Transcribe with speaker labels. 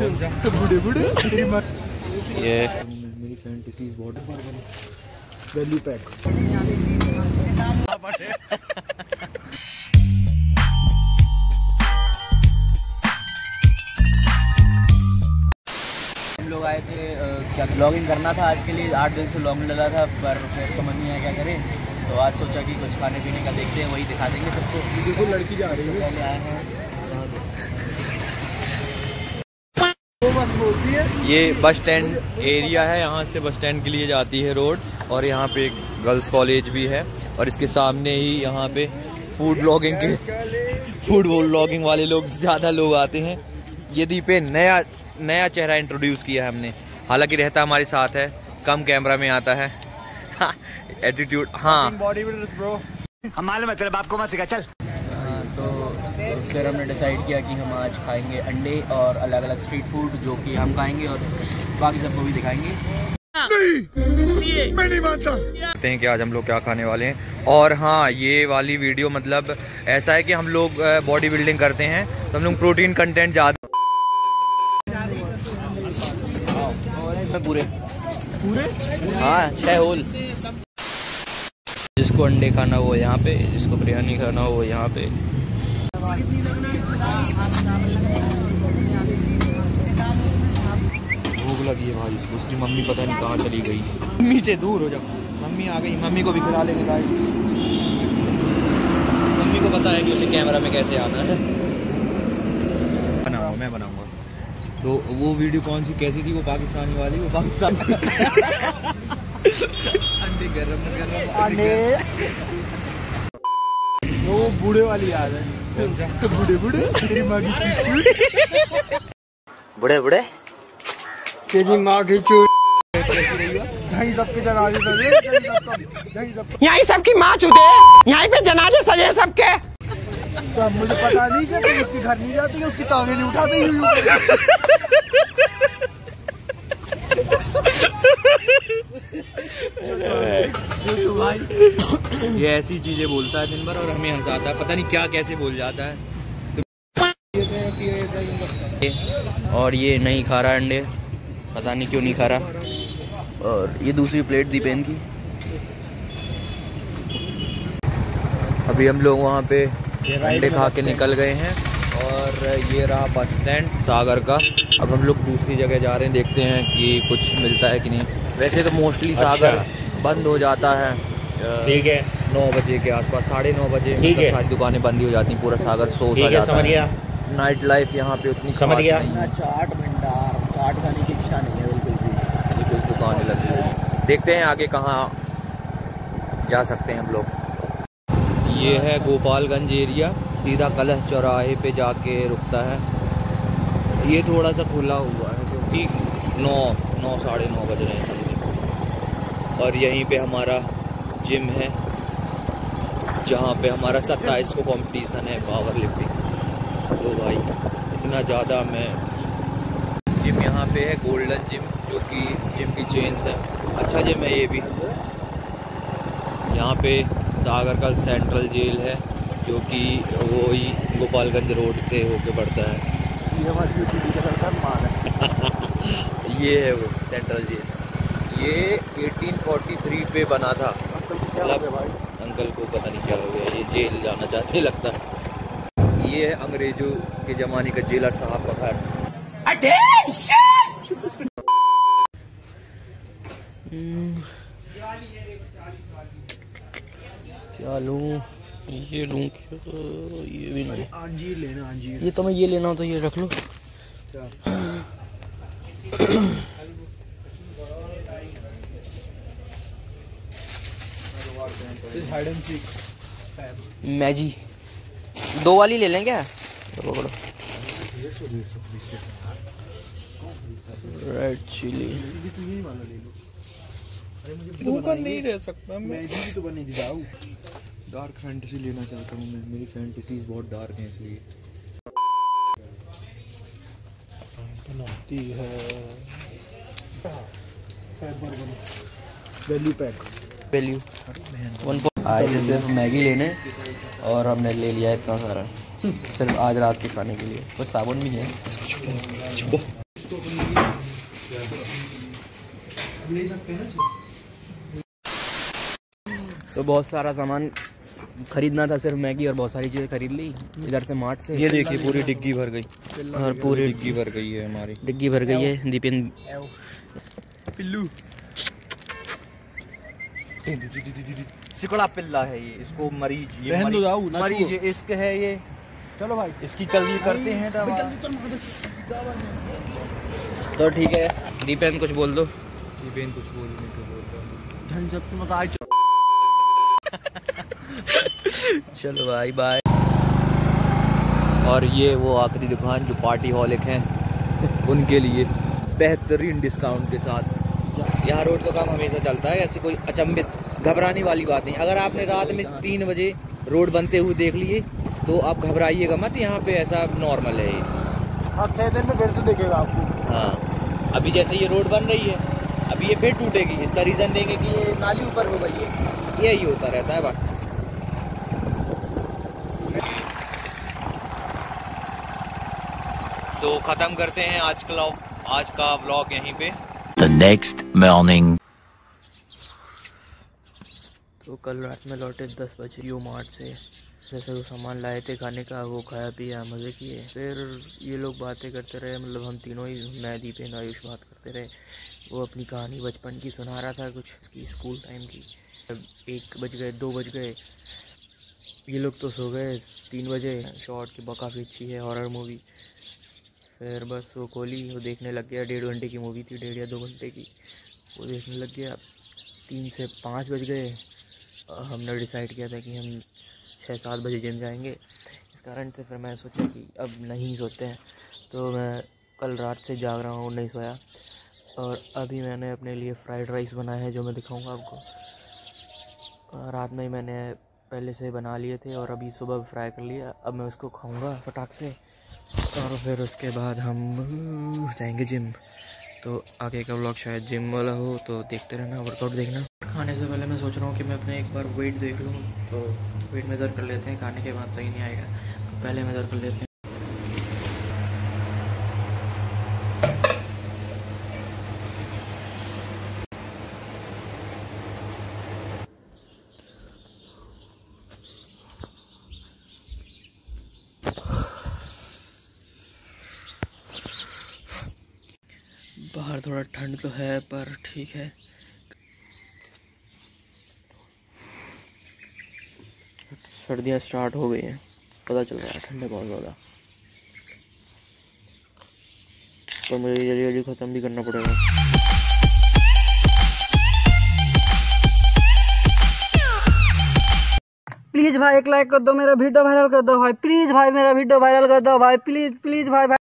Speaker 1: ये
Speaker 2: मेरी फैंटेसीज बहुत वैल्यू पैक
Speaker 1: हम लोग आए थे क्या ब्लॉगिंग करना था आज के लिए? आठ दिन से लॉन्ग डला था पर फिर समझ नहीं आया क्या करें। तो आज सोचा कि कुछ खाने पीने का देखते हैं वही दिखा देंगे सबको।
Speaker 2: देखो लड़की जा रही है।
Speaker 1: पहले आए हैं।
Speaker 2: बस बोलती है
Speaker 3: ये बस स्टैंड एरिया है, यहाँ से बस स्टैंड के लिए जाती है रोड, और यहाँ पे गर्ल्स कॉलेज भी है, और इसके सामने ही यहाँ पे फ़ूड ब्लॉगिंग के फ़ूड ब्लॉगिंग वाले लोग ज़्यादा लोग आते हैं। यदि पे नया नया चेहरा इंट्रोड्यूस किया है हमने। हालाँकि रहता हमारे साथ है, कम कैमरा में आता है। एटीट्यूड हाँ।
Speaker 4: हमारे मतलब आपको मत सिखा, चल।
Speaker 1: फिर हमने डिसाइड किया कि हम आज खाएँगे अंडे और अलग अलग स्ट्रीट फ़ूड जो कि हम खाएँगे और बाकी सबको भी दिखाएँगे।
Speaker 3: देखते हैं कि आज हम लोग क्या खाने वाले हैं। और हाँ ये वाली वीडियो मतलब ऐसा है कि हम लोग बॉडी बिल्डिंग करते हैं तो हम लोग प्रोटीन कंटेंट ज़्यादा
Speaker 1: पूरे।
Speaker 2: पूरे?
Speaker 1: हाँ छः होल जिसको अंडे खाना हो यहाँ पे जिसको बिरयानी खाना हो यहाँ पे।
Speaker 3: भूख लगी है भाई उसकी मम्मी पता नहीं कहाँ चली गई। मम्मी से दूर हो जाओ। मम्मी आ गई मम्मी को भी खिला लेंगे गाइस मम्मी को पता है कि उसे कैमरा में कैसे आना है। बनाऊँगा मैं बनाऊँगा। तो वो वीडियो कौन सी कैसी थी वो पाकिस्तानी वाली? वो पाकिस्तान अंडे गरम गरम।
Speaker 2: अंडे वो बूढ़े वाली याद है। बूढ़े बूढ़े तेरी माँ की चूट
Speaker 1: बड़े बड़े
Speaker 2: तेरी माँ की चूट सबके जनाजे सजे
Speaker 4: यहीं माँ चुदे यहीं पे जनाजे सजे सबके।
Speaker 2: तो मुझे पता नहीं कि तुम उसके घर नहीं जाती उसकी टांगे नहीं उठाते यूँ यूँ।
Speaker 3: ये ऐसी चीज़ें बोलता है दिन भर और हमें हंसाता है। पता नहीं क्या कैसे बोल जाता है।
Speaker 1: और ये नहीं खा रहा अंडे। पता नहीं क्यों नहीं खा रहा। और ये दूसरी प्लेट दी पेन की।
Speaker 3: अभी हम लोग वहाँ पे अंडे खा के निकल गए हैं। और ये रहा बस स्टैंड सागर का। अब हम लोग दूसरी जगह जा रहे हैं, देखते हैं कि कुछ मिलता है कि नहीं। वैसे तो मोस्टली सागर बंद हो जाता है। ठीक है। नौ बजे के आसपास साढ़े नौ बजे
Speaker 4: ठीक
Speaker 3: मतलब
Speaker 4: है।
Speaker 3: सारी दुकानें बंद ही हो जाती हैं पूरा सागर सो जाता है। नाइट लाइफ यहाँ पे उतनी
Speaker 4: समझ गया।
Speaker 3: है।
Speaker 1: चाट भंडार चाट खाने की इच्छा नहीं है बिल्कुल भी।
Speaker 3: ये कुछ दुकानें लगी हुई देखते हैं आगे कहाँ जा सकते हैं हम लोग। ये है गोपालगंज एरिया। सीधा कलश चौराहे पे जाके रुकता है। ये थोड़ा सा खुला हुआ है क्योंकि नौ नौ साढ़े नौ बज रहे हैं। और यहीं पे हमारा जिम है, जहाँ पे हमारा सत्ताईस को कंपटीशन है पावर लिफ्टिंग तो भाई, इतना ज़्यादा मैं जिम यहाँ पे है गोल्डन जिम जो कि जिम की चेन्स है। अच्छा जिम है ये भी। यहाँ पे सागर का सेंट्रल जेल है, जो कि वो ही गोपालगंज रोड से होके बढ़ता है।
Speaker 2: ये हमारी है
Speaker 3: ये है वो सेंट्रल जेल ये 1843 पे बना था। मतलब अंकल को पता नहीं क्या हो गया ये जेल जाना चाहते लगता है। ये है अंग्रेज़ों के ज़माने का जेलर साहब का घर।
Speaker 1: क्या लूँ? ये लूँ ये भी नहीं
Speaker 2: अंजीर लेना अंजीर।
Speaker 1: ये तो मैं ये लेना हो तो ये रख लो। मैजी दो वाली ले लें क्या? तो पकड़ो। रेड चिली
Speaker 2: भूखा नहीं रह सकता मैं। भी तो बनी थी
Speaker 3: डार्क फैंटेसी लेना चाहता हूँ मैं। मेरी फैंटेसीज बहुत डार्क हैं इसलिए।
Speaker 2: बनाती है। Value pack
Speaker 1: value. वन आए थे सिर्फ़ मैगी लेने और हमने ले लिया इतना सारा। सिर्फ़ आज रात के खाने के लिए। कुछ साबुन भी है। तो बहुत सारा सामान खरीदना था सिर्फ़ मैगी और बहुत सारी चीज़ें खरीद ली इधर से मार्ट से।
Speaker 3: ये देखिए पूरी डिग्गी भर गई।
Speaker 1: और पूरी
Speaker 3: डिग्गी भर गई है हमारी।
Speaker 1: डिग्गी भर गई है दीपिन
Speaker 2: पिल्लू।
Speaker 3: सिकड़ा पिल्ला है ये इसको मरीज़ ये मरीज- मरीज़ इश्क है ये।
Speaker 2: चलो भाई।
Speaker 3: इसकी जल्दी करते हैं दवा।
Speaker 1: तो ठीक है दीपेन कुछ बोल दो।
Speaker 3: दीपेन कुछ बोलने को बोलता
Speaker 2: झन सब
Speaker 1: चलो। भाई बाय
Speaker 3: और ये वो आखिरी दुकान जो पार्टी हॉलिक हैं उनके लिए बेहतरीन डिस्काउंट के साथ। यहाँ रोड का काम हमेशा चलता है ऐसी कोई अचंभित घबराने वाली बात नहीं। अगर आपने रात में तीन बजे रोड बनते हुए देख लिए तो आप घबराइएगा मत यहाँ पे ऐसा नॉर्मल है। ये
Speaker 2: अब छह दिन में फिर से देखेगा आपको।
Speaker 3: हाँ। अभी जैसे ये रोड बन रही है अभी ये फिर टूटेगी। इसका रीज़न देंगे कि ये नाली ऊपर हो गई है। यही होता रहता है बस। तो ख़त्म करते हैं आज का आज का व्लॉग यहीं पे।
Speaker 4: The next morning.
Speaker 1: तो कल रात में लौटे दस बजे यू मार्ट से। जैसे वो सामान लाए थे खाने का, वो खाया पिया, मज़े किए। फिर ये लोग बातें करते रहे मतलब हम तीनों ही मैं दीपेन आयुष बात करते रहे। वो अपनी कहानी बचपन की सुना रहा था कुछ उसकी स्कूल टाइम की। एक बज गए, दो बज गए, ये लोग तो सो गए, तीन बजे। शॉर्ट की काफ़ी अच्छी है, हॉरर मूवी। फिर बस वो खोली, वो देखने लग गया, डेढ़ घंटे की मूवी थी, डेढ़ या दो घंटे की। वो देखने लग गया, तीन से पाँच बज गए। हमने डिसाइड किया था कि हम छः सात बजे जिम जाएँगे। इस कारण से फिर मैं सोचा कि अब नहीं सोते हैं। तो मैं कल रात से जाग रहा हूँ, नहीं सोया। और अभी मैंने अपने लिए फ्राइड राइस बनाया है, जो मैं दिखाऊँगा आपको। रात में ही मैंने पहले से बना लिए थे और अभी सुबह फ्राई कर लिया। अब मैं उसको खाऊँगा फटाक से। और फिर उसके बाद हम जाएँगे जिम। तो आगे का ब्लॉग शायद जिम वाला हो तो देखते रहना वर्कआउट देखना। खाने से पहले मैं सोच रहा हूँ कि मैं अपने एक बार वेट देख लूँ तो वेट मेज़र कर लेते हैं, खाने के बाद सही नहीं आएगा तो पहले मेज़र कर लेते हैं। बाहर थोड़ा ठंड तो है, पर ठीक है। सर्दियाँ स्टार्ट हो गई हैं। पता चल रहा है, ठंड बहुत ज़्यादा। पर मुझे जल्दी जल्दी ख़त्म भी करना पड़ेगा।
Speaker 2: प्लीज़ भाई, एक लाइक कर दो मेरा वीडियो वायरल कर दो भाई। प्लीज़ भाई, मेरा वीडियो वायरल कर दो भाई। प्लीज़ प्लीज़ भाई भाई।